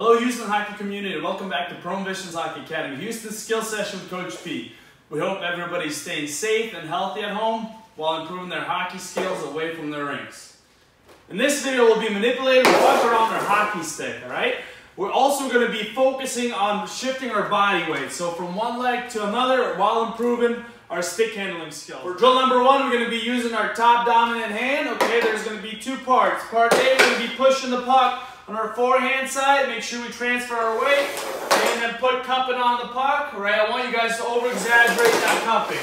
Hello Houston hockey community, welcome back to Pro Ambitions Hockey Academy, Houston Skill Session with Coach P. We hope everybody's staying safe and healthy at home while improving their hockey skills away from their rinks. In this video, we'll be manipulating the puck around our hockey stick, alright? We're also going to be focusing on shifting our body weight, so from one leg to another while improving our stick handling skills. For drill number one, we're going to be using our top dominant hand. Okay, there's going to be two parts. Part A, we're going to be pushing the puck on our forehand side, make sure we transfer our weight, and then put cupping on the puck. Right, I want you guys to over-exaggerate that cupping.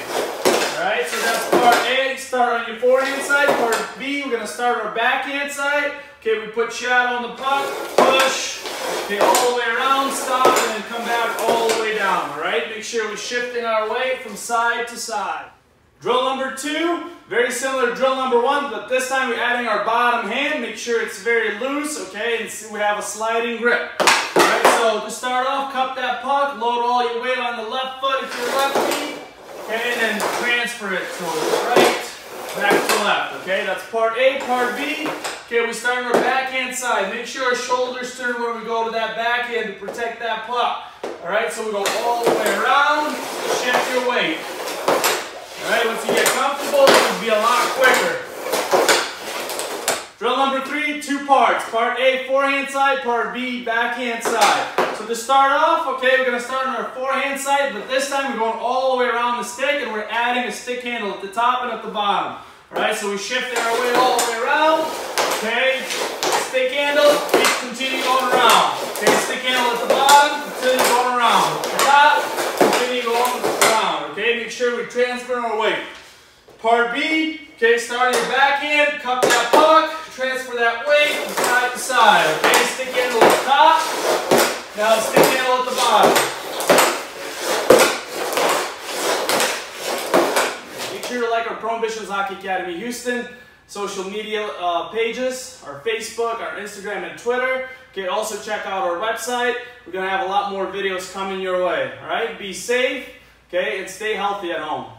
All right, so that's part A. Start on your forehand side. Part B, we're gonna start our backhand side. Okay, we put shadow on the puck, push, okay, all the way around, stop, and then come back all the way down. All right, make sure we're shifting our weight from side to side. Drill number two, very similar to drill number one, but this time we're adding our bottom hand. Make sure it's very loose, okay, and we have a sliding grip. Alright, so to start off, cup that puck, load all your weight on the left foot if you're lefty, okay, and then transfer it to the right, back to left, okay? That's part A. Part B, okay, we start on our backhand side. Make sure our shoulders turn when we go to that backhand to protect that puck. Alright, so we go all the way around, shift your weight. Alright, once you get comfortable, it will be a lot quicker. Drill number three, two parts. Part A, forehand side, part B, backhand side. So to start off, okay, we're going to start on our forehand side, but this time we're going all the way around the stick and we're adding a stick handle at the top and at the bottom. Alright, so we shift our weight all the way around. Okay, stick handle, continue going around. Okay, stick handle at the bottom, continue going around. The top, continue going around. Okay, make sure we transfer our weight. Part B, okay, start on your backhand, cup that puck, transfer that weight from side to side. Okay, stick handle at the top, now stick handle at the bottom. Make sure to like our Pro Ambitions Hockey Academy Houston social media uh, pages, our Facebook, our Instagram, and Twitter. Okay, also check out our website. We're going to have a lot more videos coming your way. All right, be safe, okay, and stay healthy at home.